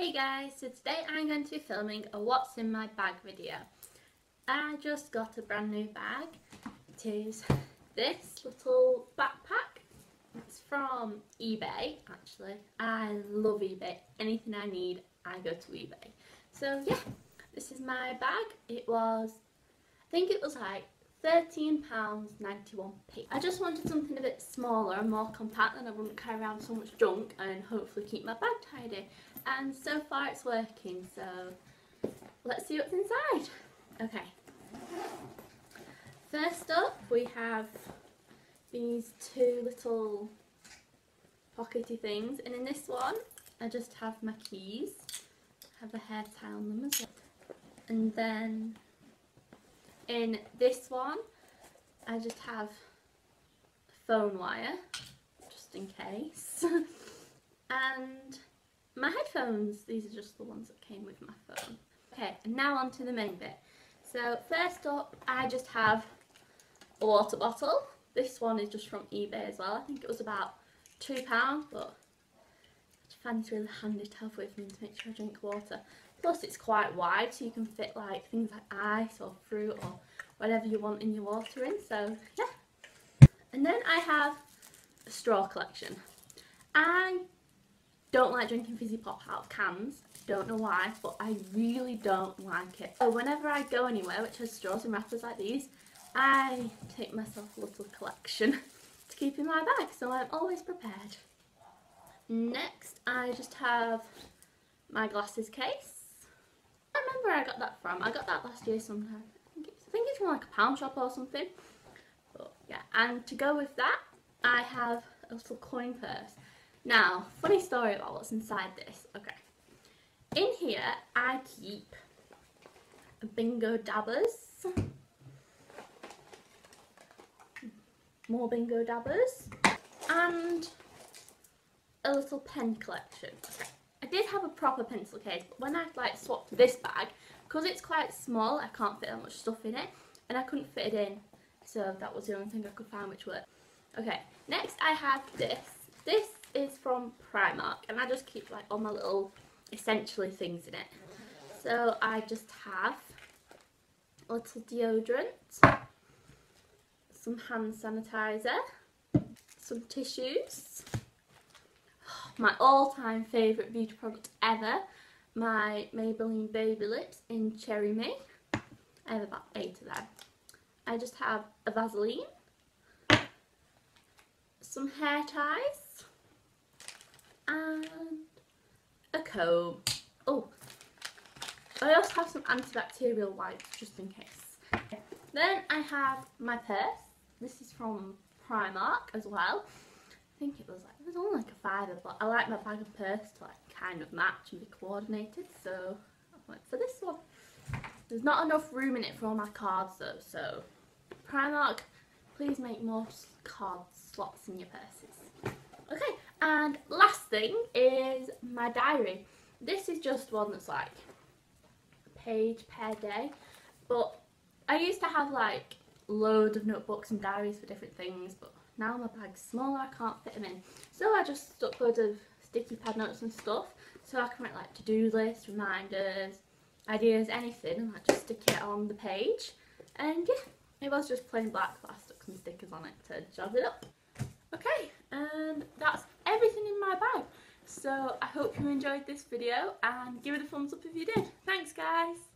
Hey guys, so today I'm going to be filming a what's in my bag video. I just got a brand new bag. It is this little backpack. It's from eBay actually. I love eBay. Anything I need, I go to eBay. So yeah, this is my bag. It was, I think it was like £13.91p. I just wanted something a bit smaller and more compact and I wouldn't carry around so much junk and hopefully keep my bag tidy. And so far it's working, so let's see what's inside. Okay. First up we have these two little pockety things and in this one I just have my keys. I have a hair tie on them as well. And then in this one, I just have phone wire, just in case. and my headphones, these are just the ones that came with my phone. Okay, and now on to the main bit. So first up, I just have a water bottle. This one is just from eBay as well. I think it was about £2, but I find it's really handy to have with me to make sure I drink water. Plus it's quite wide so you can fit like things like ice or fruit or whatever you want in your water in. So yeah. And then I have a straw collection. I don't like drinking fizzy pop out of cans. Don't know why, but I really don't like it. So whenever I go anywhere which has straws and wrappers like these, I take myself a little collection to keep in my bag so I'm always prepared. Next I just have my glasses case I remember I got that from. I got that last year sometime. I think it's, I think it's from like a pound shop or something. But yeah, and to go with that, I have a little coin purse. Now, funny story about what's inside this. Okay. In here, I keep bingo dabbers. More bingo dabbers. And a little pen collection. Okay did have a proper pencil case, but when I like swapped this bag, because it's quite small, I can't fit that much stuff in it, and I couldn't fit it in, so that was the only thing I could find which worked. Okay, next I have this. This is from Primark, and I just keep like all my little essentially things in it. So I just have a little deodorant, some hand sanitizer, some tissues, my all-time favourite beauty product ever, my Maybelline Baby Lips in Cherry Me. I have about eight of them. I just have a Vaseline, some hair ties, and a comb. Oh, I also have some antibacterial wipes just in case. Then I have my purse. This is from Primark as well I think it was like, it was only like a fiver, but I like my bag of purse to like kind of match and be coordinated, so I went for this one. There's not enough room in it for all my cards though, so Primark, please make more card slots in your purses. Okay, and last thing is my diary. This is just one that's like page per day, but I used to have like loads of notebooks and diaries for different things, but now my bag's smaller, I can't fit them in. So I just stuck loads of sticky pad notes and stuff so I can write like to-do lists, reminders, ideas, anything and like just stick it on the page. And yeah, it was just plain black but I stuck some stickers on it to jazz it up. Okay, and that's everything in my bag. So I hope you enjoyed this video and give it a thumbs up if you did. Thanks guys!